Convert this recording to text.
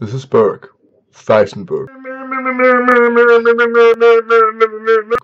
This is Berg. Burke.